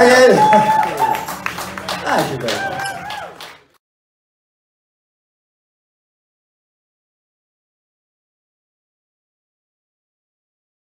Aê! Ah, Gilberto.